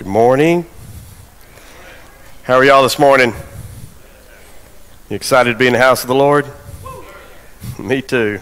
Good morning. How are y'all this morning? You excited to be in the house of the Lord? Me too.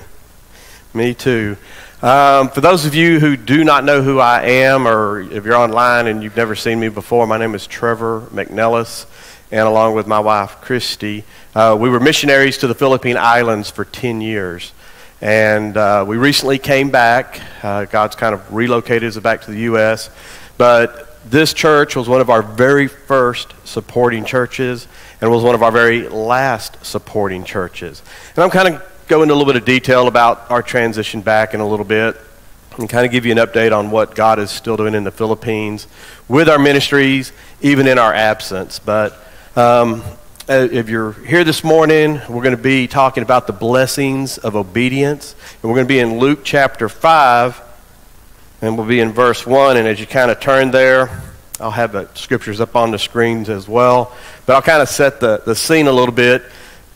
Me too. Um, for those of you who do not know who I am, or if you're online and you've never seen me before, my name is Trevor McNelles, and along with my wife, Christy, uh, we were missionaries to the Philippine Islands for 10 years. And uh, we recently came back. Uh, God's kind of relocated us back to the U.S. But this church was one of our very first supporting churches and was one of our very last supporting churches. And I'm kind of going into a little bit of detail about our transition back in a little bit and kind of give you an update on what God is still doing in the Philippines with our ministries, even in our absence. But um, uh, if you're here this morning, we're going to be talking about the blessings of obedience. And we're going to be in Luke chapter 5 and we'll be in verse 1. And as you kind of turn there, I'll have the scriptures up on the screens as well. But I'll kind of set the, the scene a little bit.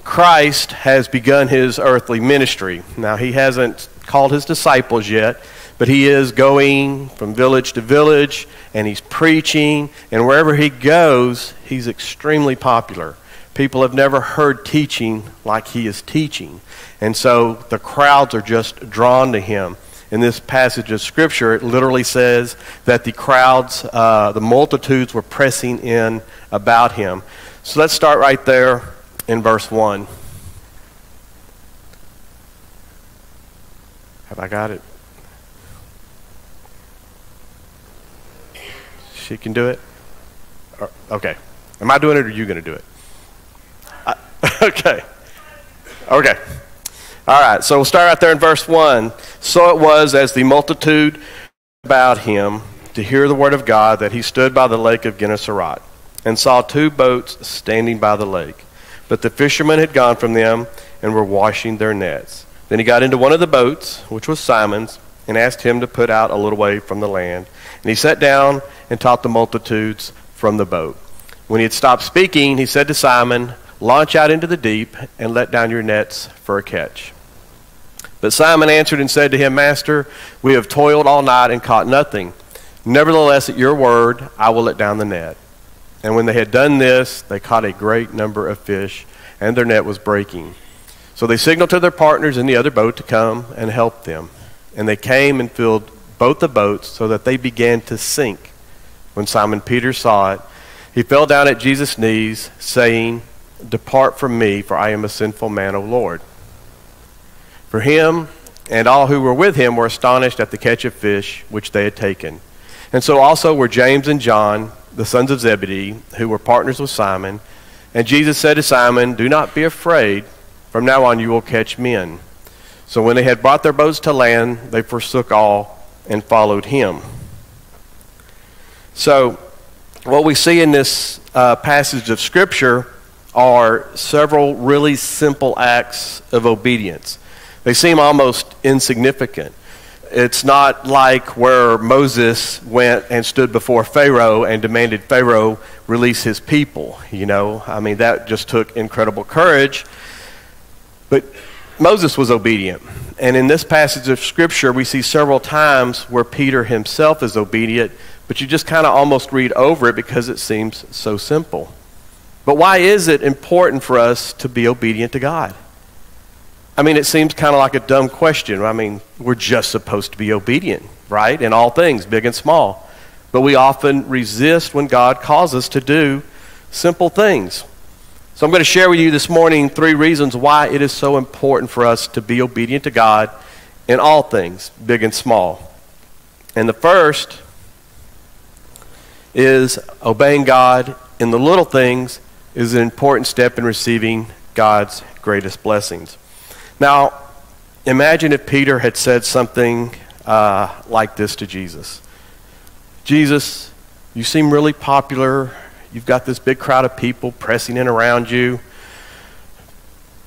Christ has begun his earthly ministry. Now, he hasn't called his disciples yet, but he is going from village to village and he's preaching. And wherever he goes, he's extremely popular. People have never heard teaching like he is teaching. And so the crowds are just drawn to him in this passage of Scripture, it literally says that the crowds, uh, the multitudes were pressing in about him. So let's start right there in verse 1. Have I got it? She can do it? Okay. Am I doing it or are you going to do it? I, okay. Okay. All right, so we'll start out there in verse 1. So it was as the multitude about him to hear the word of God that he stood by the lake of Gennesaret and saw two boats standing by the lake. But the fishermen had gone from them and were washing their nets. Then he got into one of the boats, which was Simon's, and asked him to put out a little way from the land. And he sat down and taught the multitudes from the boat. When he had stopped speaking, he said to Simon, Launch out into the deep and let down your nets for a catch. But Simon answered and said to him, Master, we have toiled all night and caught nothing. Nevertheless, at your word, I will let down the net. And when they had done this, they caught a great number of fish, and their net was breaking. So they signaled to their partners in the other boat to come and help them. And they came and filled both the boats so that they began to sink. When Simon Peter saw it, he fell down at Jesus' knees, saying, Depart from me, for I am a sinful man, O Lord. For him and all who were with him were astonished at the catch of fish which they had taken. And so also were James and John, the sons of Zebedee, who were partners with Simon. And Jesus said to Simon, Do not be afraid. From now on you will catch men. So when they had brought their boats to land, they forsook all and followed him. So, what we see in this uh, passage of Scripture are several really simple acts of obedience. They seem almost insignificant. It's not like where Moses went and stood before Pharaoh and demanded Pharaoh release his people. You know, I mean, that just took incredible courage. But Moses was obedient. And in this passage of Scripture, we see several times where Peter himself is obedient, but you just kind of almost read over it because it seems so simple. But why is it important for us to be obedient to God? I mean, it seems kind of like a dumb question. I mean, we're just supposed to be obedient, right? In all things, big and small. But we often resist when God calls us to do simple things. So I'm going to share with you this morning three reasons why it is so important for us to be obedient to God in all things, big and small. And the first is obeying God in the little things is an important step in receiving God's greatest blessings. Now, imagine if Peter had said something uh, like this to Jesus Jesus, you seem really popular. You've got this big crowd of people pressing in around you.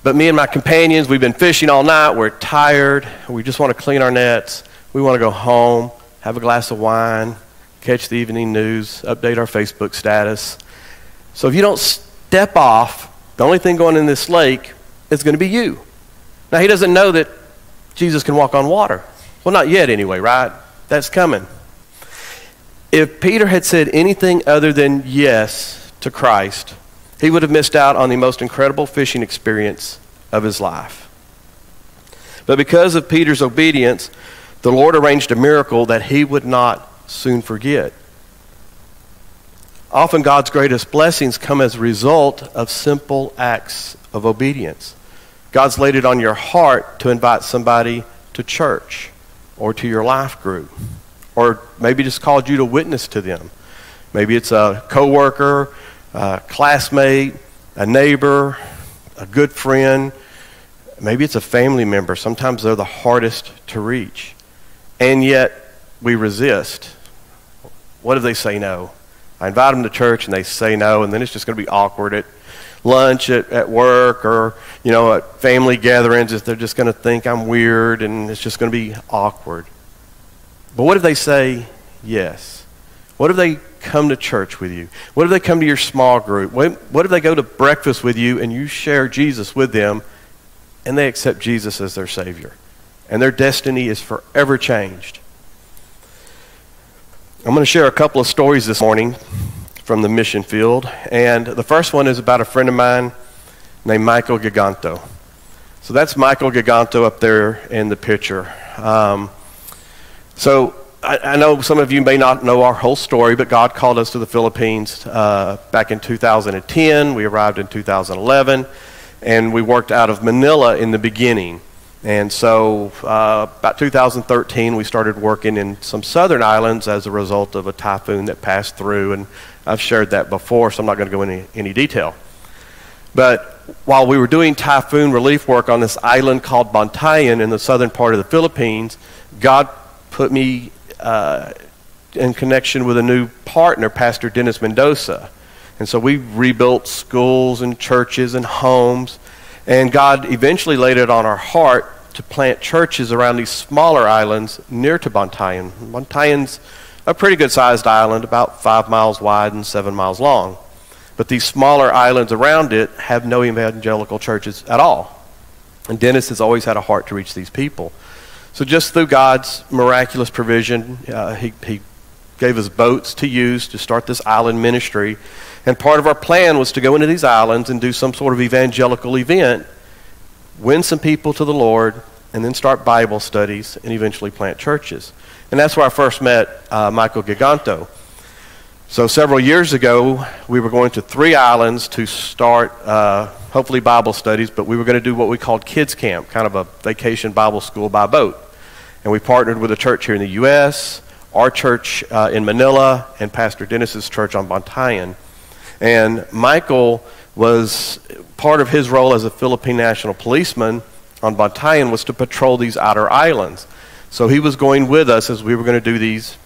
But me and my companions, we've been fishing all night. We're tired. We just want to clean our nets. We want to go home, have a glass of wine, catch the evening news, update our Facebook status. So if you don't step off, the only thing going in this lake is going to be you. Now, he doesn't know that Jesus can walk on water. Well, not yet, anyway, right? That's coming. If Peter had said anything other than yes to Christ, he would have missed out on the most incredible fishing experience of his life. But because of Peter's obedience, the Lord arranged a miracle that he would not soon forget. Often God's greatest blessings come as a result of simple acts of obedience. God's laid it on your heart to invite somebody to church or to your life group, or maybe just called you to witness to them. Maybe it's a coworker, a classmate, a neighbor, a good friend. Maybe it's a family member. Sometimes they're the hardest to reach. And yet we resist. What if they say no? I invite them to church and they say no, and then it's just going to be awkward at lunch, at, at work, or you know, at family gatherings. If they're just going to think I'm weird, and it's just going to be awkward. But what if they say yes? What if they come to church with you? What if they come to your small group? What, what if they go to breakfast with you and you share Jesus with them, and they accept Jesus as their Savior, and their destiny is forever changed? I'm going to share a couple of stories this morning from the mission field. And the first one is about a friend of mine named Michael Giganto. So that's Michael Giganto up there in the picture. Um, so I, I, know some of you may not know our whole story, but God called us to the Philippines uh, back in 2010. We arrived in 2011, and we worked out of Manila in the beginning. And so, uh, about 2013, we started working in some southern islands as a result of a typhoon that passed through. And I've shared that before, so I'm not going to go into any detail. But while we were doing typhoon relief work on this island called Bantayan in the southern part of the Philippines, God put me uh, in connection with a new partner, Pastor Dennis Mendoza. And so we rebuilt schools and churches and homes. And God eventually laid it on our heart to plant churches around these smaller islands near to Bantayan. Bantayan's a pretty good sized island, about five miles wide and seven miles long. But these smaller islands around it have no evangelical churches at all. And Dennis has always had a heart to reach these people. So, just through God's miraculous provision, uh, he, he gave us boats to use to start this island ministry. And part of our plan was to go into these islands and do some sort of evangelical event win some people to the Lord, and then start Bible studies and eventually plant churches. And that's where I first met uh, Michael Giganto. So several years ago, we were going to three islands to start uh, hopefully Bible studies, but we were going to do what we called kids camp, kind of a vacation Bible school by boat. And we partnered with a church here in the U.S., our church uh, in Manila, and Pastor Dennis's church on Bantayan. And Michael was part of his role as a Philippine national policeman on Bantayan was to patrol these outer islands. So he was going with us as we were going to do these,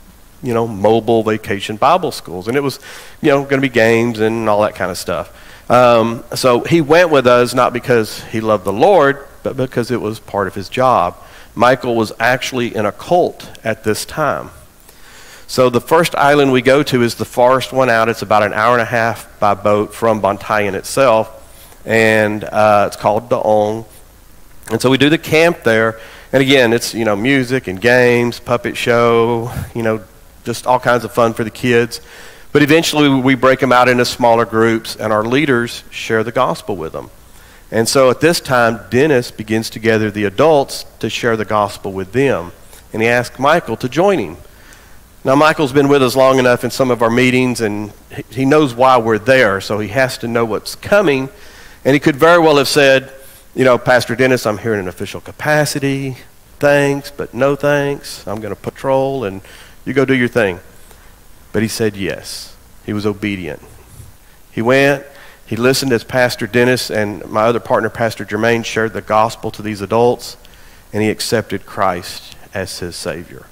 you know, mobile vacation Bible schools. And it was, you know, going to be games and all that kind of stuff. Um, so he went with us not because he loved the Lord, but because it was part of his job. Michael was actually in a cult at this time. So the first island we go to is the farthest one out. It's about an hour and a half by boat from Bantayan itself and uh, it's called Daong. And so we do the camp there. And again, it's, you know, music and games, puppet show, you know, just all kinds of fun for the kids. But eventually we break them out into smaller groups, and our leaders share the gospel with them. And so at this time, Dennis begins to gather the adults to share the gospel with them. And he asked Michael to join him. Now, Michael's been with us long enough in some of our meetings, and he knows why we're there, so he has to know what's coming and he could very well have said, you know, Pastor Dennis, I'm here in an official capacity. Thanks, but no thanks. I'm going to patrol and you go do your thing. But he said yes. He was obedient. He went, he listened as Pastor Dennis and my other partner, Pastor Jermaine, shared the gospel to these adults, and he accepted Christ as his Savior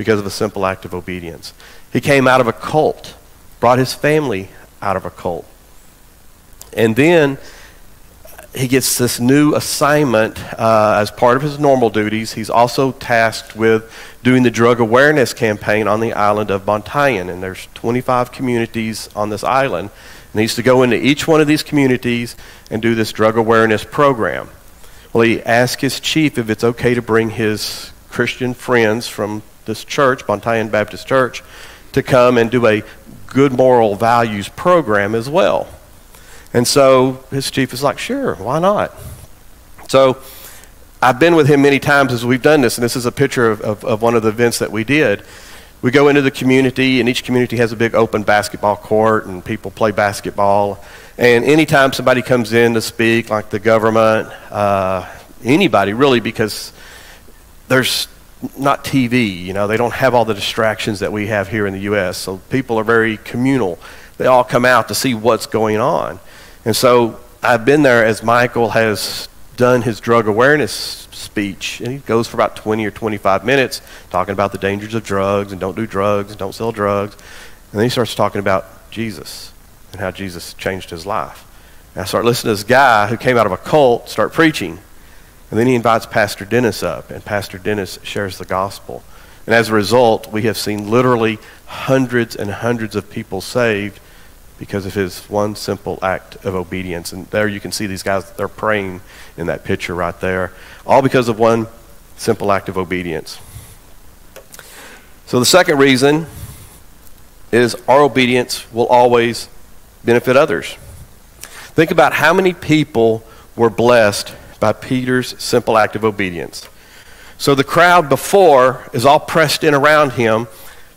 because of a simple act of obedience. He came out of a cult, brought his family out of a cult. And then he gets this new assignment uh, as part of his normal duties. He's also tasked with doing the drug awareness campaign on the island of Bantayan. And there's 25 communities on this island. And he needs to go into each one of these communities and do this drug awareness program. Well, he asked his chief if it's okay to bring his Christian friends from this church, Bantayan Baptist Church, to come and do a good moral values program as well. And so his chief is like, sure, why not? So I've been with him many times as we've done this, and this is a picture of, of, of one of the events that we did. We go into the community, and each community has a big open basketball court, and people play basketball. And anytime somebody comes in to speak, like the government, uh, anybody really, because there's not TV, you know, they don't have all the distractions that we have here in the U.S., so people are very communal. They all come out to see what's going on. And so I've been there as Michael has done his drug awareness speech, and he goes for about 20 or 25 minutes talking about the dangers of drugs and don't do drugs and don't sell drugs. And then he starts talking about Jesus and how Jesus changed his life. And I start listening to this guy who came out of a cult start preaching. And then he invites Pastor Dennis up, and Pastor Dennis shares the gospel. And as a result, we have seen literally hundreds and hundreds of people saved because of his one simple act of obedience. And there you can see these guys, they're praying in that picture right there, all because of one simple act of obedience. So the second reason is our obedience will always benefit others. Think about how many people were blessed by Peter's simple act of obedience. So the crowd before is all pressed in around him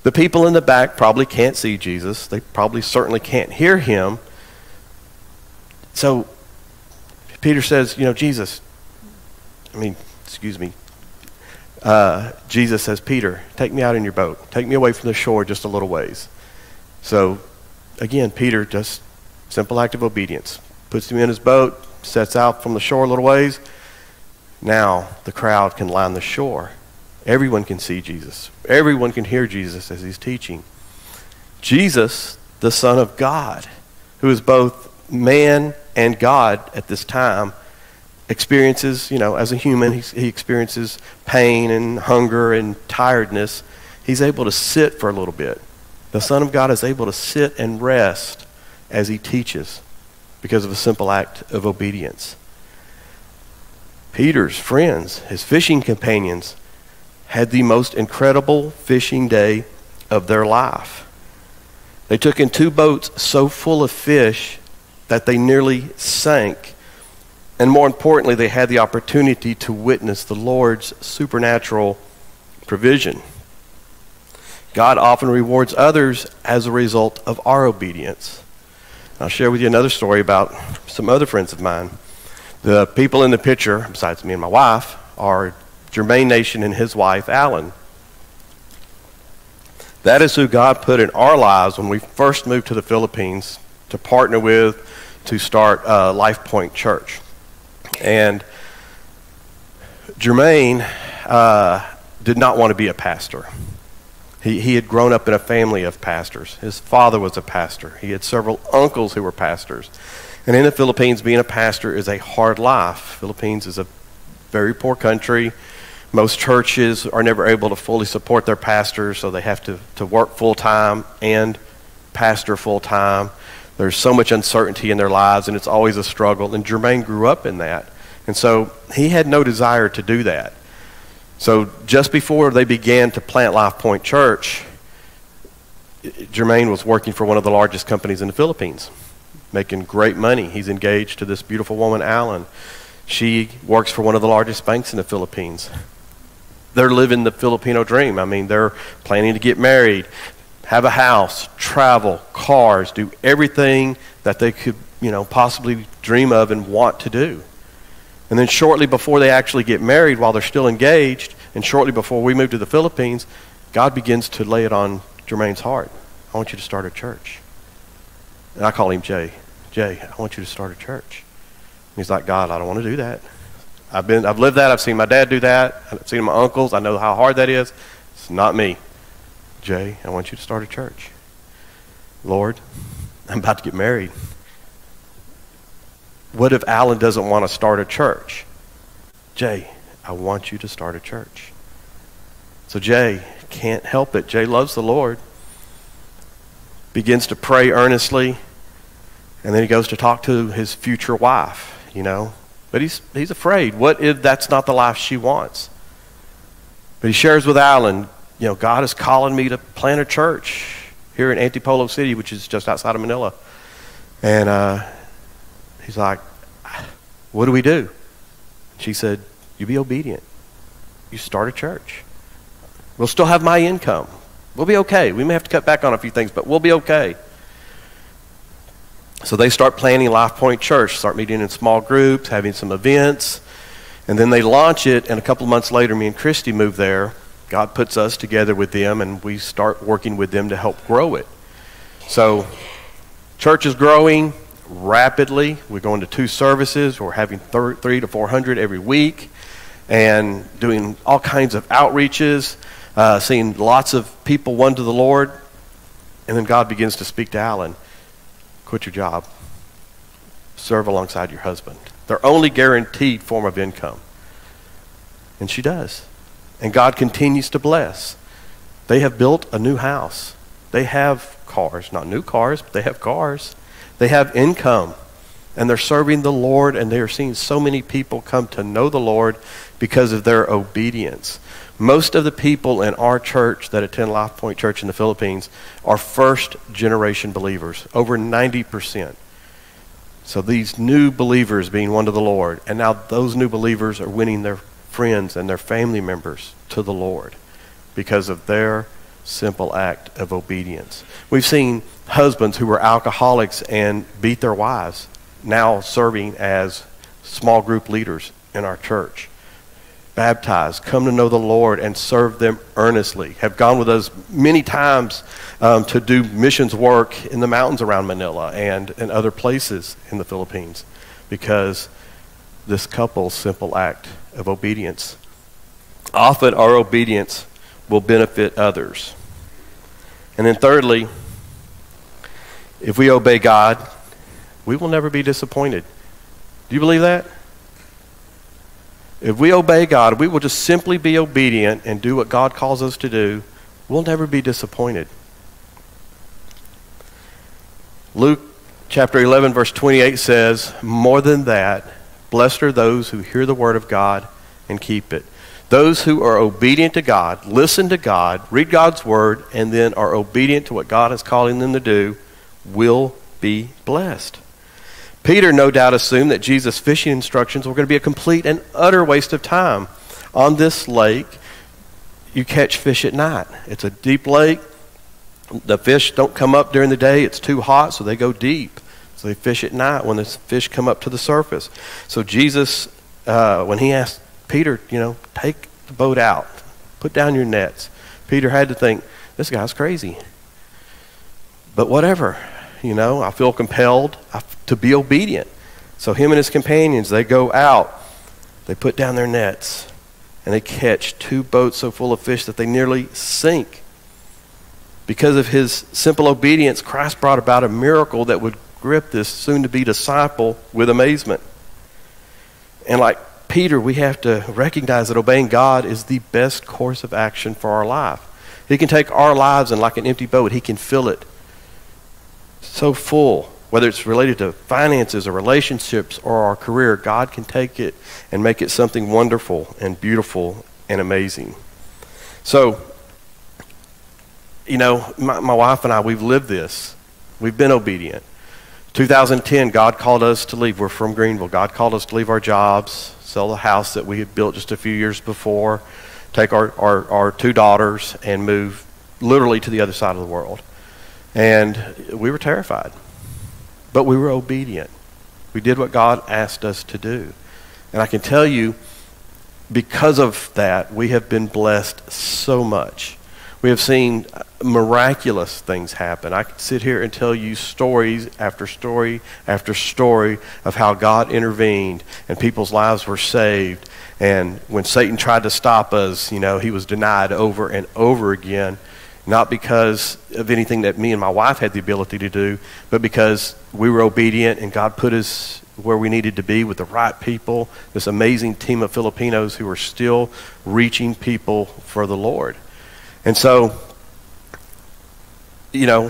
the people in the back probably can't see Jesus. They probably certainly can't hear him. So Peter says, You know, Jesus, I mean, excuse me. Uh, Jesus says, Peter, take me out in your boat. Take me away from the shore just a little ways. So again, Peter just simple act of obedience. Puts him in his boat, sets out from the shore a little ways. Now the crowd can line the shore. Everyone can see Jesus. Everyone can hear Jesus as he's teaching. Jesus, the Son of God, who is both man and God at this time, experiences, you know, as a human, he, he experiences pain and hunger and tiredness. He's able to sit for a little bit. The Son of God is able to sit and rest as he teaches because of a simple act of obedience. Peter's friends, his fishing companions, had the most incredible fishing day of their life. They took in two boats so full of fish that they nearly sank. And more importantly, they had the opportunity to witness the Lord's supernatural provision. God often rewards others as a result of our obedience. I'll share with you another story about some other friends of mine. The people in the picture, besides me and my wife, are Jermaine Nation and his wife, Alan. That is who God put in our lives when we first moved to the Philippines to partner with to start uh, Life Point Church. And Jermaine uh, did not want to be a pastor. He, he had grown up in a family of pastors. His father was a pastor. He had several uncles who were pastors. And in the Philippines, being a pastor is a hard life. Philippines is a very poor country. Most churches are never able to fully support their pastors, so they have to, to work full time and pastor full time. There's so much uncertainty in their lives, and it's always a struggle. And Jermaine grew up in that. And so he had no desire to do that. So just before they began to plant Life Point Church, Jermaine was working for one of the largest companies in the Philippines, making great money. He's engaged to this beautiful woman, Alan. She works for one of the largest banks in the Philippines they're living the Filipino dream. I mean, they're planning to get married, have a house, travel, cars, do everything that they could, you know, possibly dream of and want to do. And then shortly before they actually get married, while they're still engaged, and shortly before we move to the Philippines, God begins to lay it on Jermaine's heart. I want you to start a church. And I call him Jay. Jay, I want you to start a church. And he's like, God, I don't want to do that. I've been, I've lived that. I've seen my dad do that. I've seen my uncles. I know how hard that is. It's not me. Jay, I want you to start a church. Lord, I'm about to get married. What if Alan doesn't want to start a church? Jay, I want you to start a church. So Jay can't help it. Jay loves the Lord. Begins to pray earnestly, and then he goes to talk to his future wife, you know. But he's, he's afraid. What if that's not the life she wants? But he shares with Alan, you know, God is calling me to plant a church. here in Antipolo City, which is just outside of Manila. And uh, he's like, What do we do? She said, You be obedient. You start a church. We'll still have my income. We'll be okay. We may have to cut back on a few things, but we'll be okay. So they start planning Life Point Church, start meeting in small groups, having some events, and then they launch it. And a couple months later, me and Christy move there. God puts us together with them, and we start working with them to help grow it. So, church is growing rapidly. We're going to two services. We're having thir- three to 400 every week and doing all kinds of outreaches, uh, seeing lots of people won to the Lord. And then God begins to speak to Alan quit your job, serve alongside your husband. Their only guaranteed form of income. And she does. And God continues to bless. They have built a new house. They have cars, not new cars, but they have cars. They have income. And they're serving the Lord, and they are seeing so many people come to know the Lord because of their obedience. Most of the people in our church that attend Life Point Church in the Philippines are first generation believers, over 90%. So these new believers being won to the Lord, and now those new believers are winning their friends and their family members to the Lord because of their simple act of obedience. We've seen husbands who were alcoholics and beat their wives now serving as small group leaders in our church baptized, come to know the Lord, and serve them earnestly. Have gone with us many times um, to do missions work in the mountains around Manila and in other places in the Philippines because this couple's simple act of obedience. Often our obedience will benefit others. And then, thirdly, if we obey God, we will never be disappointed. Do you believe that? If we obey God, we will just simply be obedient and do what God calls us to do, we'll never be disappointed. Luke chapter 11, verse 28 says, More than that, blessed are those who hear the word of God and keep it. Those who are obedient to God, listen to God, read God's word, and then are obedient to what God is calling them to do will be blessed. Peter no doubt assumed that Jesus' fishing instructions were going to be a complete and utter waste of time. On this lake, you catch fish at night. It's a deep lake. The fish don't come up during the day. It's too hot, so they go deep. So they fish at night when the fish come up to the surface. So Jesus, uh, when he asked Peter, you know, take the boat out, put down your nets, Peter had to think, this guy's crazy. But whatever, you know, I feel compelled to be obedient. So him and his companions, they go out, they put down their nets, and they catch two boats so full of fish that they nearly sink. Because of his simple obedience, Christ brought about a miracle that would grip this soon to be disciple with amazement. And like Peter, we have to recognize that obeying God is the best course of action for our life. He can take our lives and, like an empty boat, He can fill it so full whether it's related to finances or relationships or our career, God can take it and make it something wonderful and beautiful and amazing. So, you know, my, my wife and I, we've lived this. We've been obedient. 2010, God called us to leave. We're from Greenville. God called us to leave our jobs, sell the house that we had built just a few years before, take our, our, our two daughters, and move literally to the other side of the world. And we were terrified. But we were obedient. We did what God asked us to do. And I can tell you, because of that, we have been blessed so much. We have seen miraculous things happen. I could sit here and tell you stories after story after story of how God intervened and people's lives were saved. And when Satan tried to stop us, you know, he was denied over and over again not because of anything that me and my wife had the ability to do, but because we were obedient and God put us where we needed to be with the right people, this amazing team of Filipinos who are still reaching people for the Lord. And so, you know,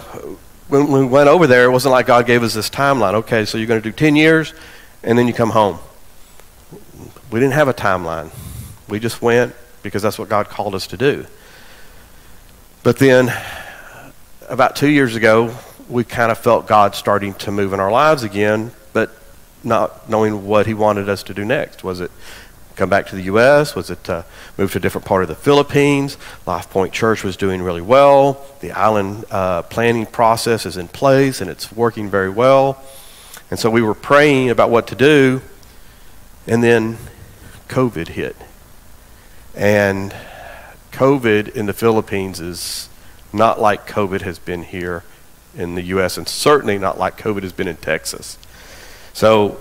when we went over there, it wasn't like God gave us this timeline. Okay, so you're going to do 10 years and then you come home. We didn't have a timeline. We just went because that's what God called us to do. But then about two years ago, we kind of felt God starting to move in our lives again, but not knowing what He wanted us to do next. Was it come back to the U.S.? Was it uh, move to a different part of the Philippines? Life Point Church was doing really well. The island uh, planning process is in place and it's working very well. And so we were praying about what to do, and then COVID hit. And COVID in the Philippines is not like COVID has been here in the U.S., and certainly not like COVID has been in Texas. So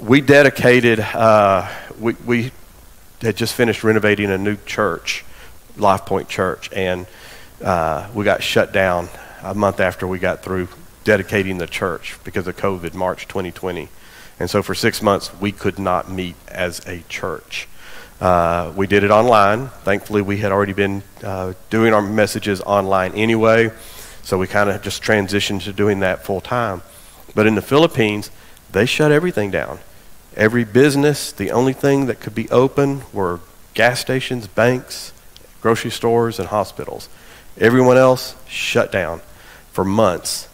we dedicated, uh, we, we had just finished renovating a new church, Life Point Church, and uh, we got shut down a month after we got through dedicating the church because of COVID, March 2020. And so for six months, we could not meet as a church. Uh, we did it online. Thankfully, we had already been uh, doing our messages online anyway, so we kind of just transitioned to doing that full time. But in the Philippines, they shut everything down. Every business, the only thing that could be open were gas stations, banks, grocery stores, and hospitals. Everyone else shut down for months.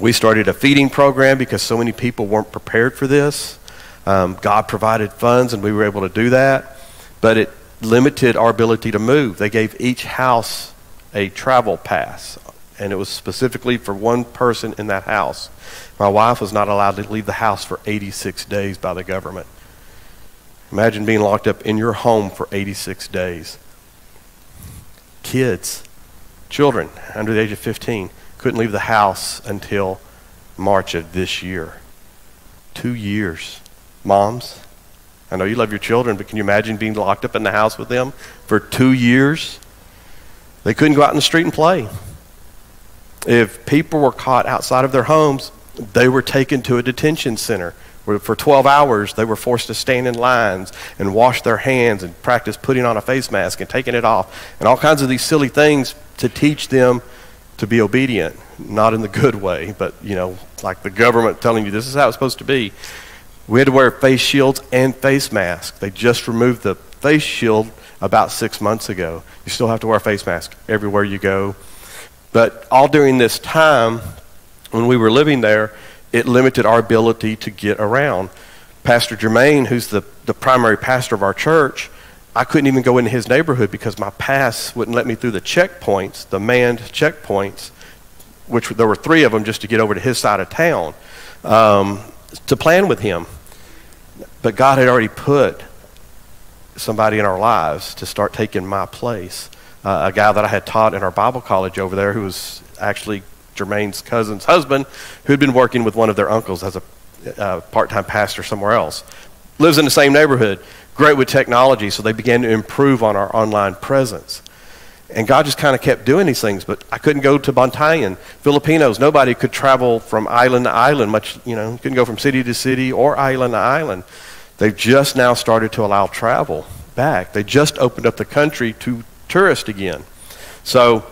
We started a feeding program because so many people weren't prepared for this. Um, God provided funds and we were able to do that, but it limited our ability to move. They gave each house a travel pass, and it was specifically for one person in that house. My wife was not allowed to leave the house for 86 days by the government. Imagine being locked up in your home for 86 days. Kids, children under the age of 15, couldn't leave the house until March of this year. Two years. Moms, I know you love your children, but can you imagine being locked up in the house with them for two years? They couldn't go out in the street and play. If people were caught outside of their homes, they were taken to a detention center. Where for 12 hours they were forced to stand in lines and wash their hands and practice putting on a face mask and taking it off and all kinds of these silly things to teach them to be obedient. Not in the good way but you know like the government telling you this is how it's supposed to be. We had to wear face shields and face masks. They just removed the face shield about six months ago. You still have to wear a face mask everywhere you go but all during this time, when we were living there, it limited our ability to get around. Pastor Jermaine, who's the, the primary pastor of our church, I couldn't even go into his neighborhood because my pass wouldn't let me through the checkpoints, the manned checkpoints, which there were three of them just to get over to his side of town, um, to plan with him. But God had already put somebody in our lives to start taking my place uh, a guy that I had taught in our Bible college over there who was actually Jermaine's cousin's husband, who had been working with one of their uncles as a uh, part time pastor somewhere else. Lives in the same neighborhood, great with technology, so they began to improve on our online presence. And God just kind of kept doing these things, but I couldn't go to Bantayan. Filipinos, nobody could travel from island to island, much, you know, couldn't go from city to city or island to island. They've just now started to allow travel back. They just opened up the country to tourist again. So,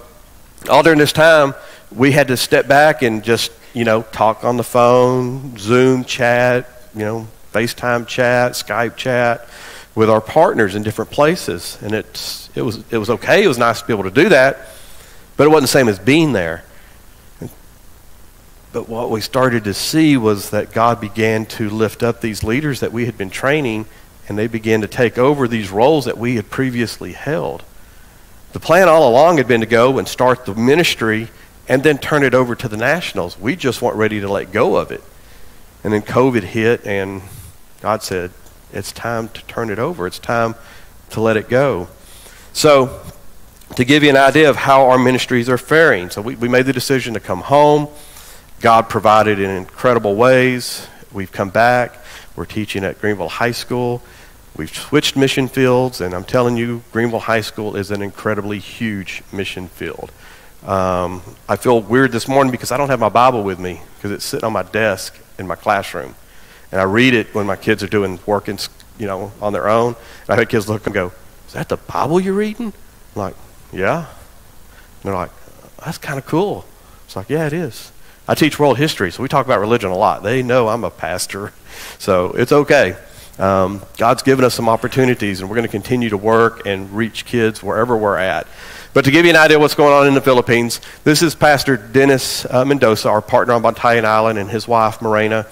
all during this time, we had to step back and just, you know, talk on the phone, Zoom chat, you know, FaceTime chat, Skype chat with our partners in different places. And it's, it, was, it was okay. It was nice to be able to do that, but it wasn't the same as being there. But what we started to see was that God began to lift up these leaders that we had been training, and they began to take over these roles that we had previously held. The plan all along had been to go and start the ministry and then turn it over to the nationals. We just weren't ready to let go of it. And then COVID hit, and God said, It's time to turn it over. It's time to let it go. So, to give you an idea of how our ministries are faring, so we, we made the decision to come home. God provided in incredible ways. We've come back. We're teaching at Greenville High School. We've switched mission fields, and I'm telling you, Greenville High School is an incredibly huge mission field. Um, I feel weird this morning because I don't have my Bible with me because it's sitting on my desk in my classroom. And I read it when my kids are doing work in, you know, on their own. And I have kids look and go, Is that the Bible you're reading? I'm like, Yeah. And they're like, That's kind of cool. It's like, Yeah, it is. I teach world history, so we talk about religion a lot. They know I'm a pastor, so it's okay. Um, God's given us some opportunities, and we're going to continue to work and reach kids wherever we're at. But to give you an idea of what's going on in the Philippines, this is Pastor Dennis uh, Mendoza, our partner on Bantayan Island, and his wife, Morena.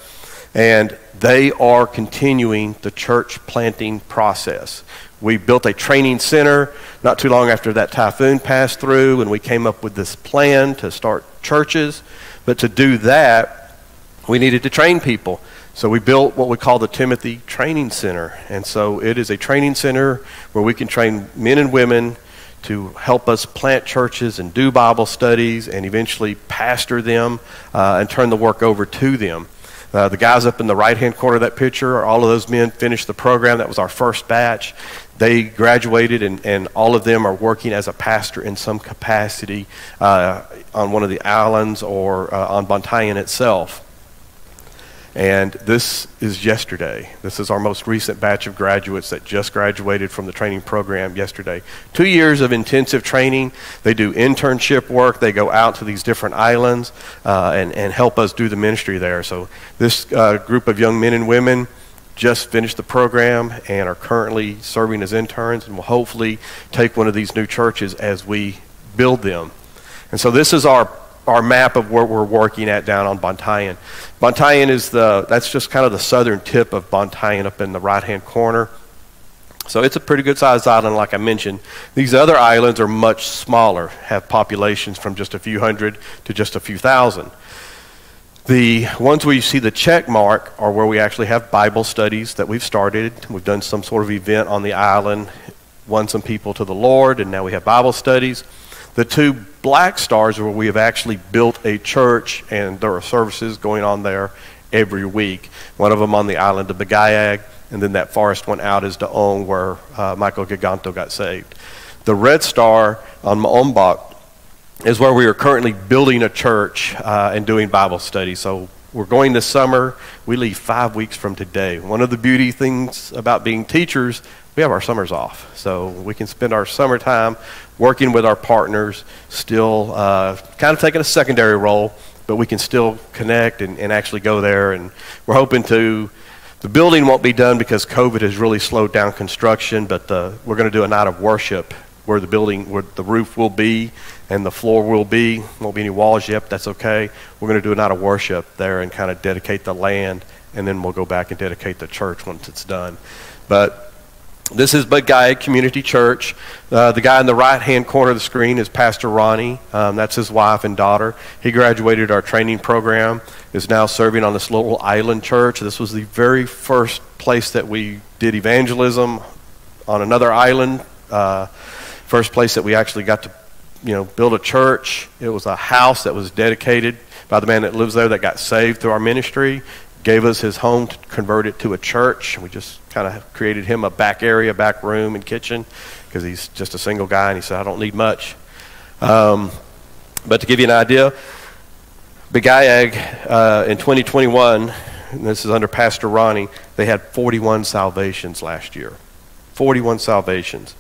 And they are continuing the church planting process. We built a training center not too long after that typhoon passed through, and we came up with this plan to start churches. But to do that, we needed to train people. So we built what we call the Timothy Training Center. And so it is a training center where we can train men and women to help us plant churches and do Bible studies and eventually pastor them uh, and turn the work over to them. Uh, the guys up in the right hand corner of that picture, all of those men finished the program. That was our first batch. They graduated, and, and all of them are working as a pastor in some capacity uh, on one of the islands or uh, on Bantayan itself. And this is yesterday. This is our most recent batch of graduates that just graduated from the training program yesterday. Two years of intensive training. They do internship work. They go out to these different islands uh, and, and help us do the ministry there. So, this uh, group of young men and women just finished the program and are currently serving as interns and will hopefully take one of these new churches as we build them. And so, this is our our map of where we're working at down on Bantayan. Bantayan is the, that's just kind of the southern tip of Bantayan up in the right hand corner. So it's a pretty good sized island, like I mentioned. These other islands are much smaller, have populations from just a few hundred to just a few thousand. The ones where you see the check mark are where we actually have Bible studies that we've started. We've done some sort of event on the island, won some people to the Lord, and now we have Bible studies. The two black stars are where we have actually built a church, and there are services going on there every week. One of them on the island of Bagayag, and then that forest one out is Daong, where uh, Michael Giganto got saved. The red star on Maombak is where we are currently building a church uh, and doing Bible study. So we're going this summer. We leave five weeks from today. One of the beauty things about being teachers, we have our summers off. So we can spend our summertime working with our partners, still uh, kind of taking a secondary role, but we can still connect and, and actually go there. And we're hoping to. The building won't be done because COVID has really slowed down construction, but the, we're going to do a night of worship where the building, where the roof will be and the floor will be. Won't be any walls yet, that's okay. We're going to do a night of worship there and kind of dedicate the land, and then we'll go back and dedicate the church once it's done. But this is Bud Guy Community Church. Uh, the guy in the right hand corner of the screen is Pastor Ronnie. Um, that's his wife and daughter. He graduated our training program, is now serving on this little island church. This was the very first place that we did evangelism on another island. Uh, first place that we actually got to you know, build a church. It was a house that was dedicated by the man that lives there that got saved through our ministry gave us his home to convert it to a church. We just kind of created him a back area, back room, and kitchen because he's just a single guy, and he said, I don't need much. Um, but to give you an idea, Bagayag uh, in 2021, this is under Pastor Ronnie, they had 41 salvations last year. 41 salvations.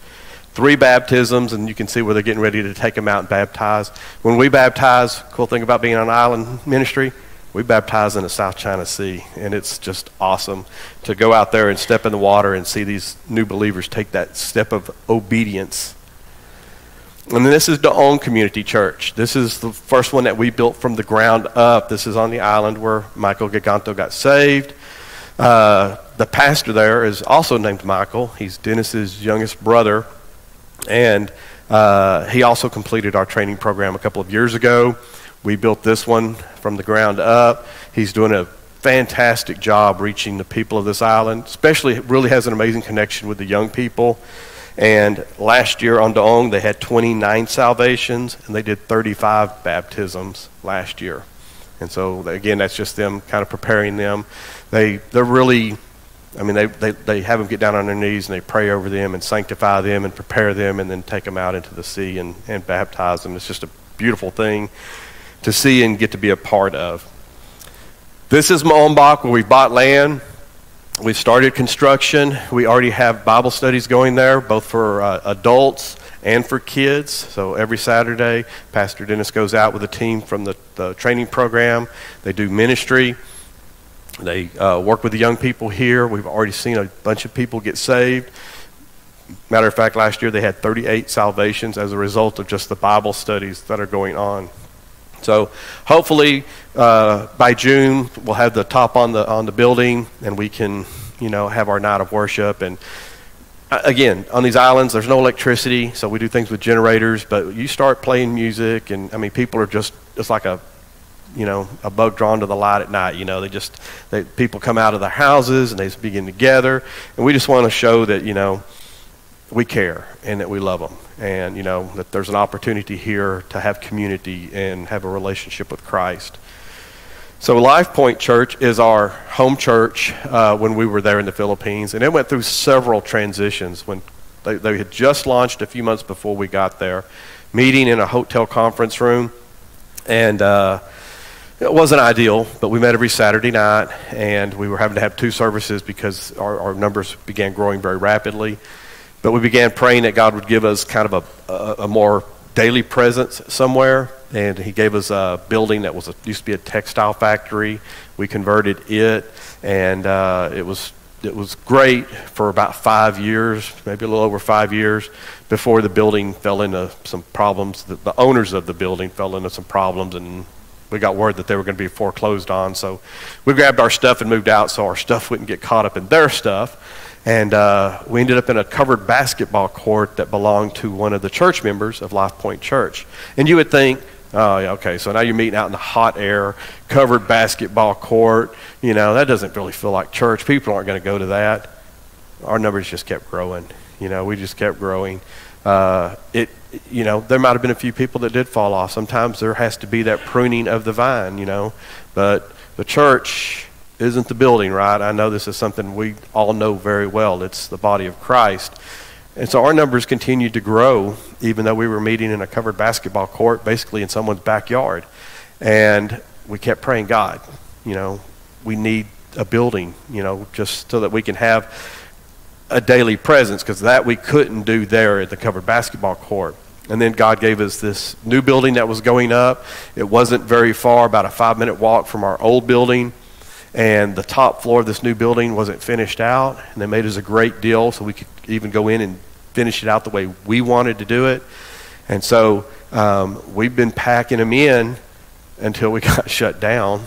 Three baptisms, and you can see where they're getting ready to take them out and baptize. When we baptize, cool thing about being on island ministry, we baptize in the South China Sea, and it's just awesome to go out there and step in the water and see these new believers take that step of obedience. And this is the Own Community Church. This is the first one that we built from the ground up. This is on the island where Michael Giganto got saved. Uh, the pastor there is also named Michael. He's Dennis's youngest brother. And uh, he also completed our training program a couple of years ago. We built this one from the ground up. He's doing a fantastic job reaching the people of this island, especially really has an amazing connection with the young people. And last year on Daong, they had 29 salvations and they did 35 baptisms last year. And so, again, that's just them kind of preparing them. They, they're really, I mean, they, they, they have them get down on their knees and they pray over them and sanctify them and prepare them and then take them out into the sea and, and baptize them. It's just a beautiful thing to see and get to be a part of. This is Maombak, where we bought land. We've started construction. We already have Bible studies going there, both for uh, adults and for kids. So every Saturday, Pastor Dennis goes out with a team from the, the training program. They do ministry. They uh, work with the young people here. We've already seen a bunch of people get saved. Matter of fact, last year they had 38 salvations as a result of just the Bible studies that are going on. So hopefully uh, by June we'll have the top on the on the building and we can you know have our night of worship. And uh, again on these islands there's no electricity so we do things with generators but you start playing music and I mean people are just it's like a you know a bug drawn to the light at night you know they just they, people come out of their houses and they begin together and we just want to show that you know we care and that we love them and you know that there's an opportunity here to have community and have a relationship with christ. So life point church is our home church uh, when we were there in the philippines. And it went through several transitions when they, they had just launched a few months before we got there meeting in a hotel conference room. And uh, it wasn't ideal, but we met every Saturday night, and we were having to have two services because our, our numbers began growing very rapidly. But we began praying that God would give us kind of a, a, a more daily presence somewhere, and He gave us a building that was a, used to be a textile factory. We converted it, and uh, it was it was great for about five years, maybe a little over five years, before the building fell into some problems. The, the owners of the building fell into some problems, and we got word that they were going to be foreclosed on. So we grabbed our stuff and moved out so our stuff wouldn't get caught up in their stuff. And uh, we ended up in a covered basketball court that belonged to one of the church members of Life Point Church. And you would think, oh, yeah, okay, so now you're meeting out in the hot air, covered basketball court. You know, that doesn't really feel like church. People aren't going to go to that. Our numbers just kept growing. You know, we just kept growing. Uh, it, you know, there might have been a few people that did fall off. Sometimes there has to be that pruning of the vine, you know. But the church isn't the building, right? I know this is something we all know very well. It's the body of Christ. And so our numbers continued to grow, even though we were meeting in a covered basketball court, basically in someone's backyard. And we kept praying, God, you know, we need a building, you know, just so that we can have a daily presence because that we couldn't do there at the covered basketball court. And then God gave us this new building that was going up. It wasn't very far, about a five minute walk from our old building. And the top floor of this new building wasn't finished out. And they made us a great deal so we could even go in and finish it out the way we wanted to do it. And so um, we've been packing them in until we got shut down.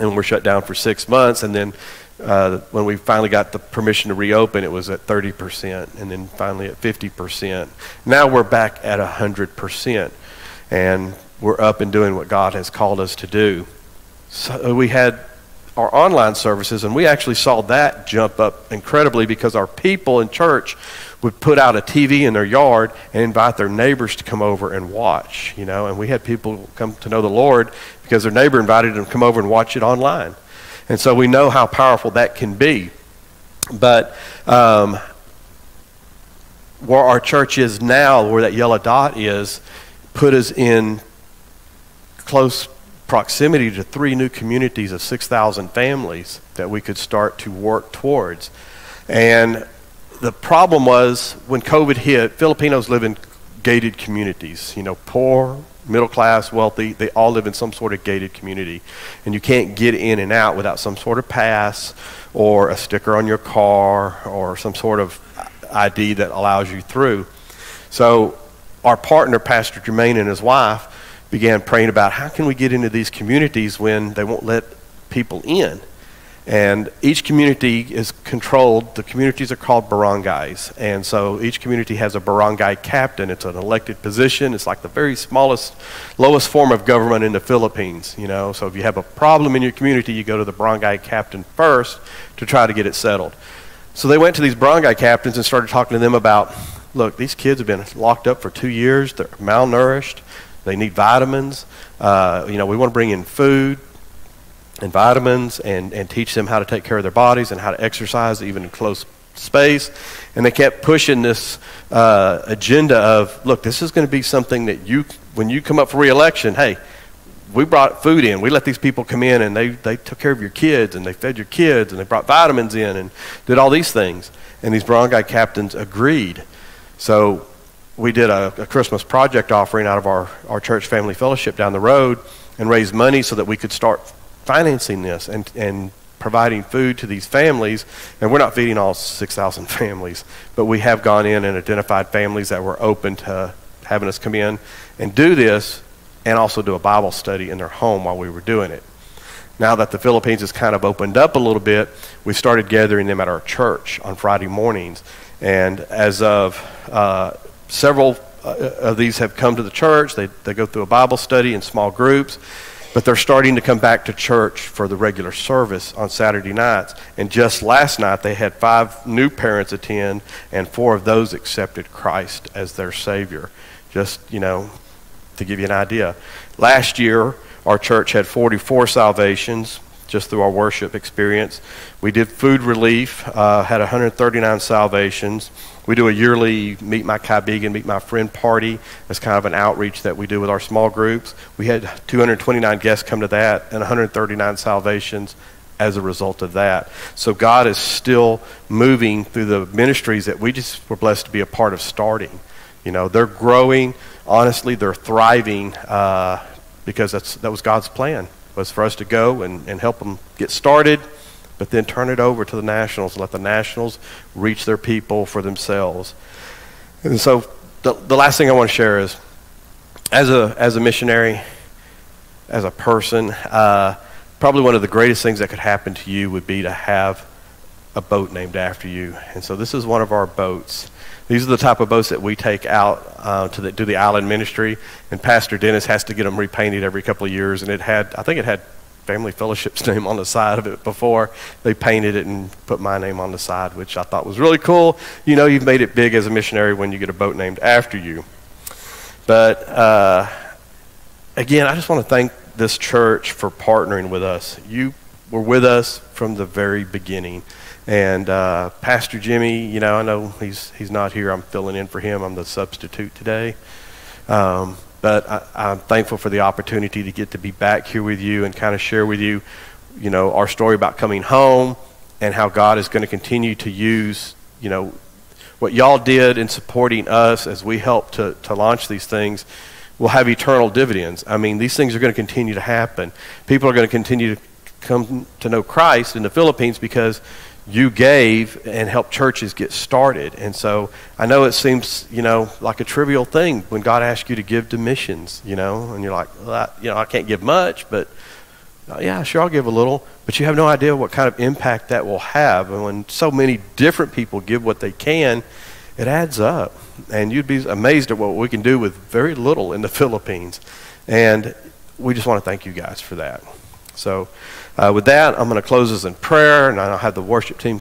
And we're shut down for six months. And then uh, when we finally got the permission to reopen, it was at 30%, and then finally at 50%. Now we're back at 100%, and we're up and doing what God has called us to do. So we had our online services, and we actually saw that jump up incredibly because our people in church would put out a TV in their yard and invite their neighbors to come over and watch, you know, and we had people come to know the Lord because their neighbor invited them to come over and watch it online. And so we know how powerful that can be. But um, where our church is now, where that yellow dot is, put us in close proximity to three new communities of 6,000 families that we could start to work towards. And the problem was when COVID hit, Filipinos live in gated communities, you know, poor, middle class, wealthy, they all live in some sort of gated community. And you can't get in and out without some sort of pass or a sticker on your car or some sort of ID that allows you through. So our partner, Pastor Jermaine and his wife, began praying about how can we get into these communities when they won't let people in. And each community is controlled, the communities are called barangays. And so each community has a barangay captain. It's an elected position. It's like the very smallest, lowest form of government in the Philippines, you know. So if you have a problem in your community, you go to the barangay captain first to try to get it settled. So they went to these barangay captains and started talking to them about, look, these kids have been locked up for two years. They're malnourished. They need vitamins. Uh, you know, we want to bring in food and vitamins and, and teach them how to take care of their bodies and how to exercise even in close space. And they kept pushing this uh, agenda of, look, this is going to be something that you, when you come up for reelection, hey, we brought food in. We let these people come in and they, they took care of your kids and they fed your kids and they brought vitamins in and did all these things. And these barangay captains agreed. So we did a, a Christmas project offering out of our, our church family fellowship down the road and raised money so that we could start financing this and, and providing food to these families, and we're not feeding all 6,000 families, but we have gone in and identified families that were open to having us come in and do this and also do a Bible study in their home while we were doing it. Now that the Philippines has kind of opened up a little bit, we started gathering them at our church on Friday mornings. And as of uh, several uh, of these have come to the church, they, they go through a Bible study in small groups, but they're starting to come back to church for the regular service on Saturday nights. And just last night, they had five new parents attend, and four of those accepted Christ as their Savior. Just, you know, to give you an idea. Last year, our church had 44 salvations just through our worship experience. We did food relief, uh, had 139 salvations. We do a yearly Meet My Kaibigan, Meet My Friend party. That's kind of an outreach that we do with our small groups. We had 229 guests come to that and 139 salvations as a result of that. So God is still moving through the ministries that we just were blessed to be a part of starting. You know, they're growing. Honestly, they're thriving uh, because that's, that was God's plan, was for us to go and, and help them get started, but then turn it over to the nationals and let the nationals reach their people for themselves. And so the, the last thing I want to share is, as a, as a missionary, as a person, uh, probably one of the greatest things that could happen to you would be to have a boat named after you. And so this is one of our boats. These are the type of boats that we take out uh, to the, do the island ministry, and Pastor Dennis has to get them repainted every couple of years. And it had, I think it had Family Fellowship's name on the side of it before. They painted it and put my name on the side, which I thought was really cool. You know, you've made it big as a missionary when you get a boat named after you. But uh, again, I just want to thank this church for partnering with us. You were with us from the very beginning. And uh, Pastor Jimmy, you know, I know he's he's not here. I'm filling in for him. I'm the substitute today. Um, but I, am thankful for the opportunity to get to be back here with you and kind of share with you, you know, our story about coming home and how God is going to continue to use, you know, what y'all did in supporting us as we help to, to launch these things will have eternal dividends. I mean, these things are going to continue to happen. People are going to continue to come to know Christ in the Philippines because you gave and helped churches get started. And so I know it seems, you know, like a trivial thing when God asks you to give to missions, you know, and you're like, well, I, you know, I can't give much, but uh, yeah, sure, I'll give a little. But you have no idea what kind of impact that will have. And when so many different people give what they can, it adds up. And you'd be amazed at what we can do with very little in the Philippines. And we just want to thank you guys for that. So, uh, with that, I'm going to close this in prayer, and I'll have the worship team